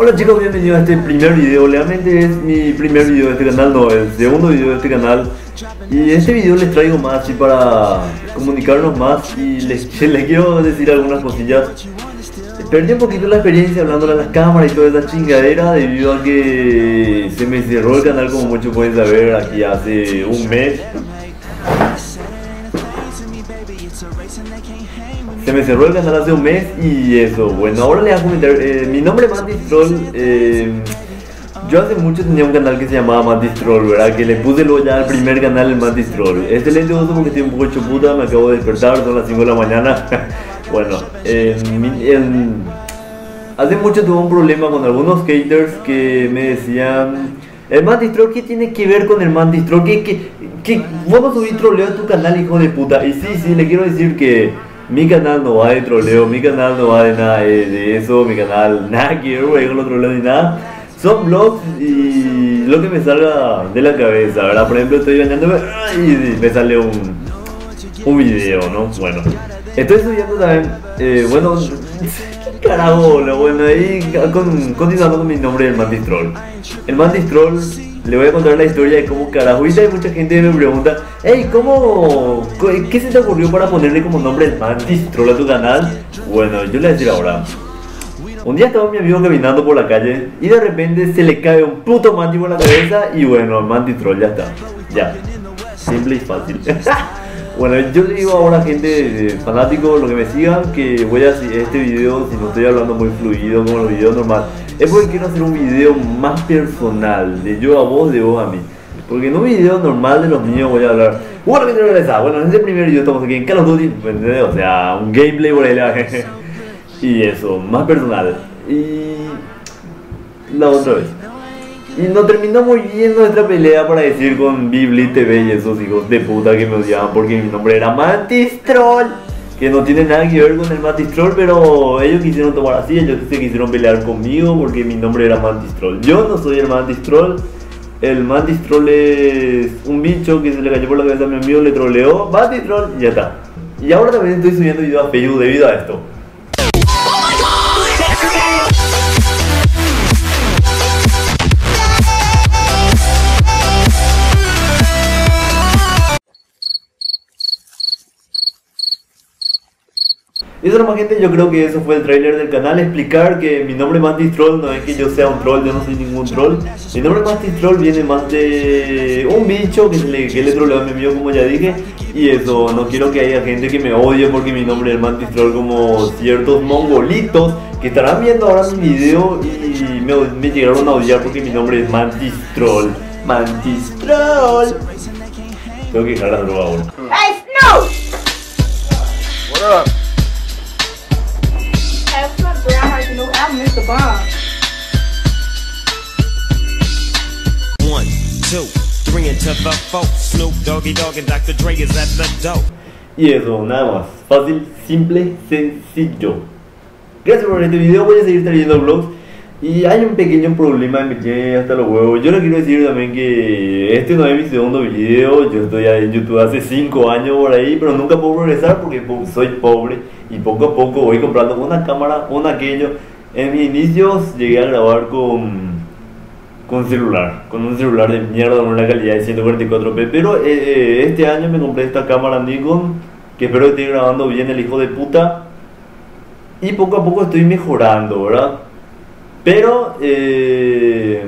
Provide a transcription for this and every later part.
Hola chicos, bienvenidos a este primer video. Realmente es mi primer video de este canal, no, el segundo video de este canal. Y este video les traigo más así para comunicarnos más y les, les quiero decir algunas cosillas. Perdí un poquito la experiencia hablando a las cámaras y toda esa chingadera debido a que se me cerró el canal como muchos pueden saber aquí hace un mes. Se me cerró el canal hace un mes y eso, bueno, ahora les a comentar, eh, mi nombre es Mantis Troll, eh, yo hace mucho tenía un canal que se llamaba Mantis Troll, ¿verdad? Que le puse luego ya al primer canal el Mantis Troll. Este lente uso porque estoy un poco hecho puta, me acabo de despertar, son las 5 de la mañana. bueno, hace mucho tuve un problema con algunos haters que me decían... El Mantis Troll, ¿qué tiene que ver con el Mantis Troll? ¿Qué, qué, qué? Vos no subís troleo a tu canal, hijo de puta. Y sí, sí, le quiero decir que mi canal no va de troleo, mi canal no va de nada de, eso, mi canal nada que ver con los troleos ni nada. Son vlogs y lo que me salga de la cabeza, ¿verdad? Por ejemplo, estoy bañándome y me sale un, un video, ¿no? Bueno, estoy subiendo también, eh, bueno, ¿qué carajo? Bueno, ahí con, continuando con mi nombre, el Mantis El Mantis le voy a contar la historia de cómo carajo. Y hay mucha gente me pregunta, hey, ¿cómo, ¿qué se te ocurrió para ponerle como nombre el Mantis Troll a tu canal? Bueno, yo le voy a decir ahora. Un día estaba mi amigo caminando por la calle y de repente se le cae un puto mantis por la cabeza y bueno, el Mantis Troll ya está. Ya. Simple y fácil. Bueno, yo le digo ahora gente fanático, lo que me sigan, que voy a este video, si no estoy hablando muy fluido como los videos normales, es porque quiero hacer un video más personal, de yo a vos, de vos a mí. Porque en un video normal de los míos voy a hablar. Bueno, bueno, en este primer video estamos aquí en Call of Duty, O sea, un gameplay por ahí. y eso, más personal. Y la otra vez. Y nos terminó muy bien nuestra pelea para decir con Bibli TV y esos hijos de puta que me odiaban porque mi nombre era Mantis Troll. Que no tiene nada que ver con el Mantis Troll, pero ellos quisieron tomar así, ellos se quisieron pelear conmigo porque mi nombre era Mantis Troll. Yo no soy el Mantis Troll. El Mantis Troll es un bicho que se le cayó por la cabeza a mi amigo, le troleó, Mantis Troll y ya está. Y ahora también estoy subiendo videos a Facebook debido a esto. Y eso nomás gente, yo creo que eso fue el trailer del canal, explicar que mi nombre Mantis Troll no es que yo sea un troll, yo no soy ningún troll. Mi nombre Mantis Troll viene más de un bicho que, le, que le troleó a mi amigo como ya dije. Y eso, no quiero que haya gente que me odie porque mi nombre es Mantis Troll como ciertos mongolitos que estarán viendo ahora mi video y me, me llegaron a odiar porque mi nombre es Mantis Troll. Mantis Troll. Tengo que dejar la droga ahora. ¡Hey, no! What up? Y eso, nada más. Fácil, simple, sencillo. Gracias por este video. Voy a seguir trayendo vlogs. Y hay un pequeño problema, me quedé hasta los huevos. Yo le quiero decir también que este no es mi segundo video. Yo estoy en YouTube hace 5 años por ahí, pero nunca puedo progresar porque soy pobre. Y poco a poco voy comprando una cámara, un aquello. En mis inicios llegué a grabar con con celular, con un celular de mierda con una calidad de 144p, pero eh, eh, este año me compré esta cámara Nikon que espero que esté grabando bien el hijo de puta y poco a poco estoy mejorando, ¿verdad? Pero eh,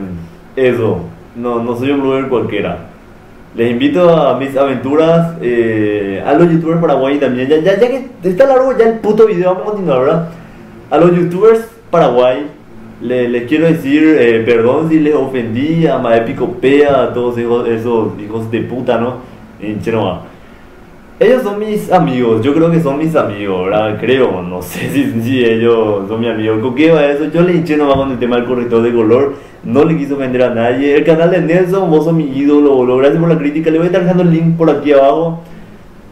eso, no, no soy un blogger cualquiera. Les invito a mis aventuras a los youtubers paraguayos también. Ya, ya, ya que está largo ya el puto video, vamos a continuar, ¿verdad? A los youtubers Paraguay, les quiero decir eh, perdón si les ofendí a Pea, a todos esos, hijos de puta, ¿no? En Chenoa. Ellos son mis amigos, yo creo que son mis amigos, ¿verdad? Creo, no sé si, ellos son mis amigos. ¿Con qué va eso? Yo le hinché nomás con el tema del corrector de color, no le quiso vender a nadie. El canal de Nelson, vos sos mi ídolo, boludo. Gracias por la crítica, le voy a estar dejando el link por aquí abajo.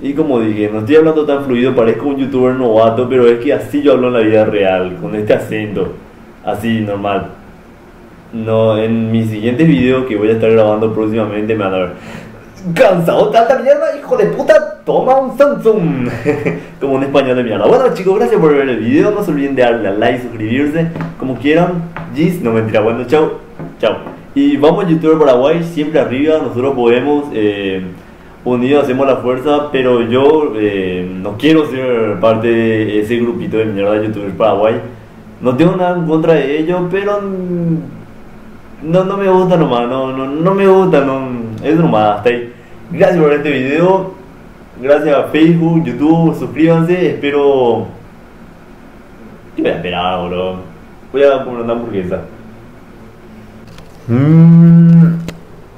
Y como dije, no estoy hablando tan fluido, parezco un youtuber novato, pero es que así yo hablo en la vida real, con este acento, así normal. No, en mis siguientes videos que voy a estar grabando próximamente me van a ver. ¡Cansado tanta mierda, hijo de puta! ¡Toma un Samsung! como un español de mierda. Bueno chicos, gracias por ver el video. No se olviden de darle a like, suscribirse, como quieran. Gis, no mentira. Bueno, chao. Chao. Y vamos a YouTube Paraguay, siempre arriba. Nosotros podemos. Eh, unidos hacemos la fuerza, pero yo eh, no quiero ser parte de ese grupito de mierda de YouTubers Paraguay. No tengo nada en contra de ellos, pero no, no me gusta nomás, no, no, no me gusta, no, es nomás, hasta ahí. Gracias por este video, gracias a Facebook, YouTube, suscríbanse, espero... ¿Qué voy a esperar, bro? Voy a poner una hamburguesa. Mmm...